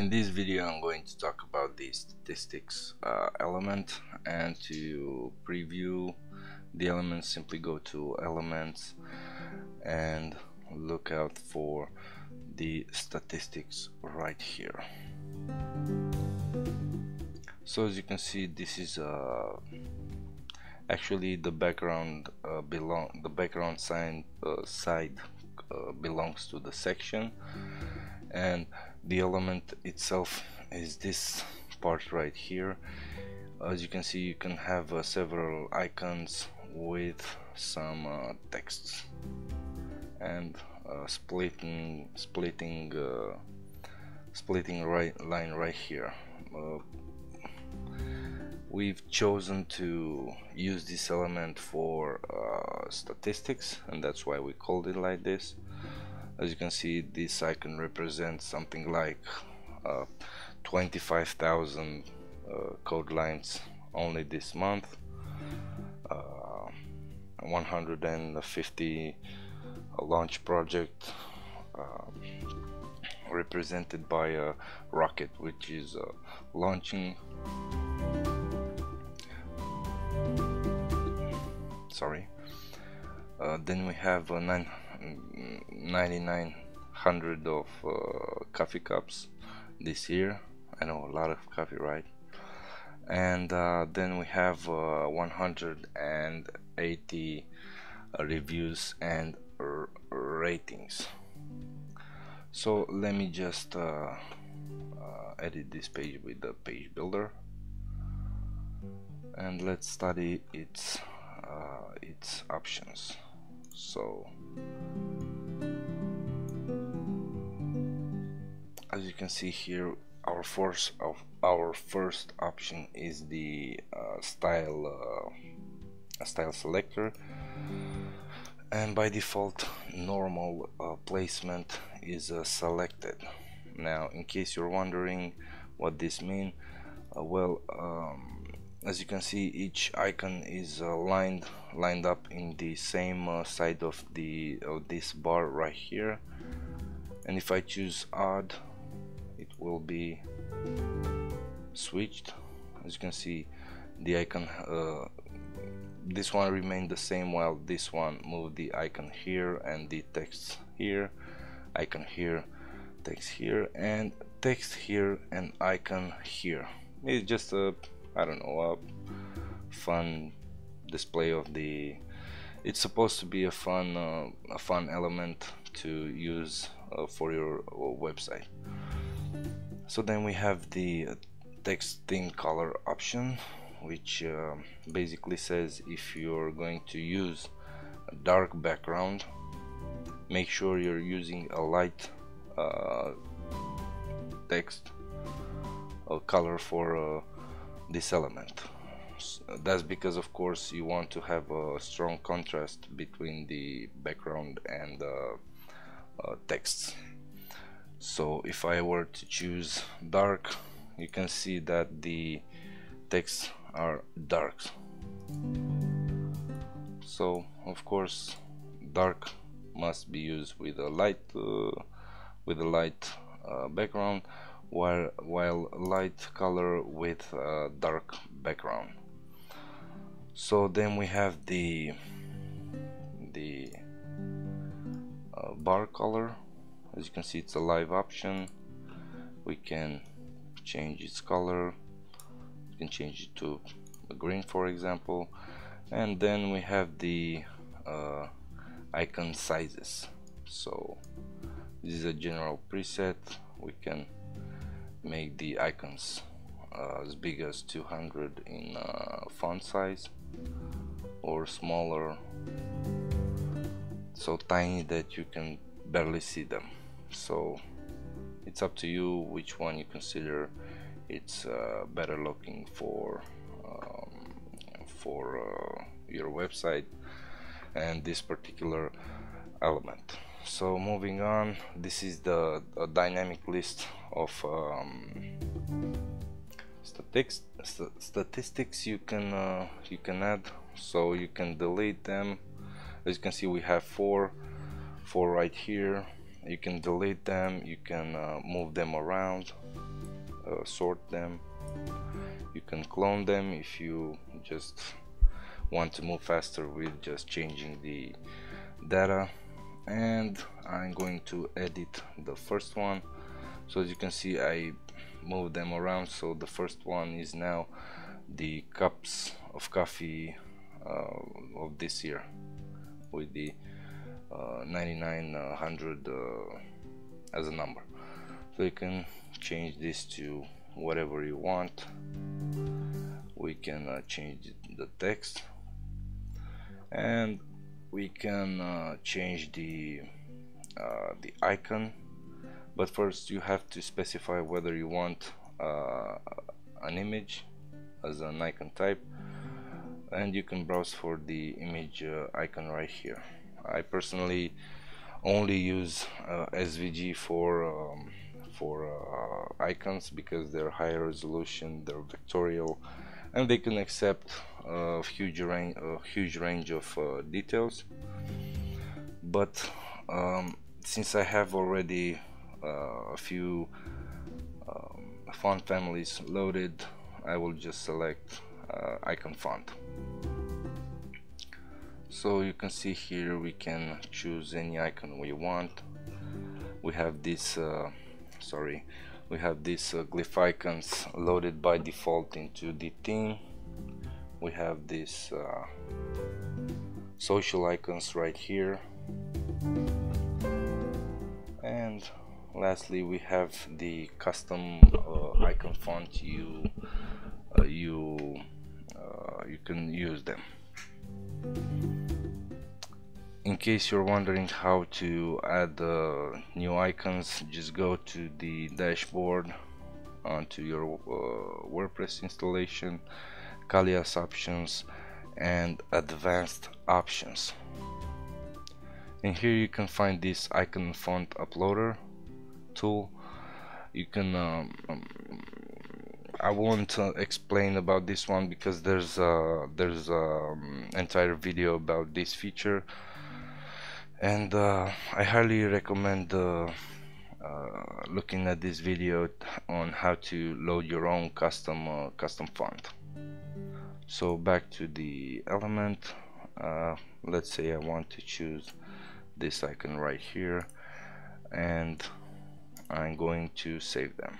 In this video I'm going to talk about the statistics uh, element and to preview the elements simply go to elements and look out for the statistics right here. So as you can see this is uh, actually the background uh, belong the background sign, uh, side uh, belongs to the section and the element itself is this part right here. As you can see you can have uh, several icons with some uh, texts and uh, splitting splitting uh, splitting right line right here. Uh, we've chosen to use this element for uh, statistics and that's why we called it like this as you can see this icon represents something like uh, 25,000 uh, code lines only this month. Uh, 150 launch project um, represented by a rocket which is uh, launching. Sorry. Uh, then we have 9 9900 of uh, coffee cups this year. I know a lot of coffee right? And uh, then we have uh, 180 uh, reviews and ratings. So let me just uh, uh, edit this page with the page builder. And let's study its its options. So as you can see here our first of our first option is the uh, style uh, style selector. And by default normal uh, placement is uh, selected. Now in case you're wondering what this means uh, well um, as you can see each icon is uh, lined lined up in the same side of the of this bar right here. And if I choose odd will be switched. As you can see the icon uh, this one remained the same while this one moved the icon here and the text here icon here text here and text here and icon here. It's just a I don't know a fun display of the it's supposed to be a fun uh, a fun element to use uh, for your uh, website so then we have the text theme color option which uh, basically says if you're going to use a dark background make sure you're using a light uh, text or color for uh, this element. That's because of course you want to have a strong contrast between the background and the uh, texts so if I were to choose dark you can see that the texts are dark. So of course dark must be used with a light uh, with a light uh, background while while light color with a dark background. So then we have the the uh, bar color as you can see it's a live option. We can change its color. We can change it to green for example. And then we have the uh, icon sizes. So this is a general preset. We can make the icons uh, as big as 200 in uh, font size or smaller. So tiny that you can barely see them so it's up to you which one you consider it's uh, better looking for um, for uh, your website and this particular element. So moving on this is the, the dynamic list of um, statistics st statistics you can uh, you can add. So you can delete them. As you can see we have four four right here you can delete them you can uh, move them around uh, sort them. You can clone them if you just want to move faster with just changing the data. And I'm going to edit the first one. So as you can see I move them around. So the first one is now the cups of coffee uh, of this year with the uh, 9900 uh, as a number. So you can change this to whatever you want. We can uh, change the text. And we can uh, change the uh, the icon. But first you have to specify whether you want an image as an icon type. And you can browse for the image icon right here I personally only use uh, SVG for um, for uh, icons because they're higher resolution they're vectorial and they can accept a huge range a huge range of uh, details. But um, since I have already uh, a few um, font families loaded I will just select uh, icon font so you can see here we can choose any icon we want. We have this uh, sorry we have these uh, glyph icons loaded by default into the theme. We have these uh, social icons right here. And lastly we have the custom uh, icon font you uh, you uh, you can use them in case you're wondering how to add uh, new icons just go to the dashboard onto your uh, WordPress installation Kallyas options and advanced options. And here you can find this icon font uploader tool. You can um, um, I won't uh, explain about this one because there's uh, there's um, entire video about this feature and uh, I highly recommend uh, uh, looking at this video on how to load your own custom uh, custom font. So back to the element. Let's say I want to choose this icon right here and I'm going to save them.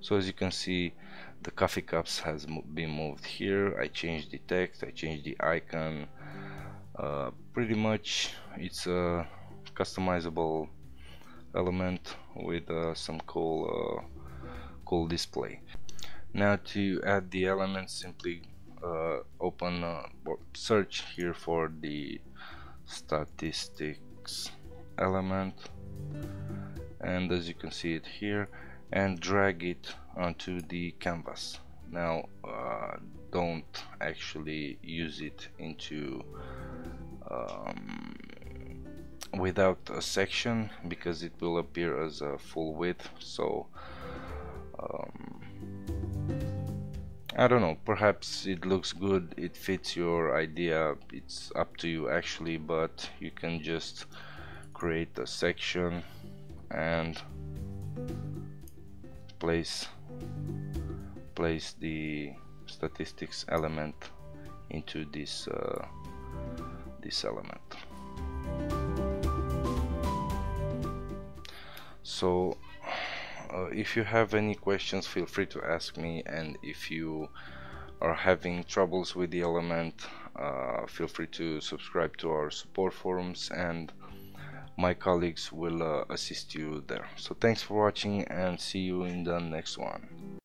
So as you can see the coffee cups has been moved here. I changed the text I changed the icon uh, pretty much it's a customizable element with uh, some cool uh, cool display. Now to add the element simply uh, open search here for the statistics element. And as you can see it here and drag it onto the canvas. Now uh, don't actually use it into um, without a section because it will appear as a full width so um, I don't know perhaps it looks good it fits your idea it's up to you actually but you can just create a section and place place the statistics element into this uh, this element. So uh, if you have any questions feel free to ask me and if you are having troubles with the element uh, feel free to subscribe to our support forums and my colleagues will uh, assist you there. So thanks for watching and see you in the next one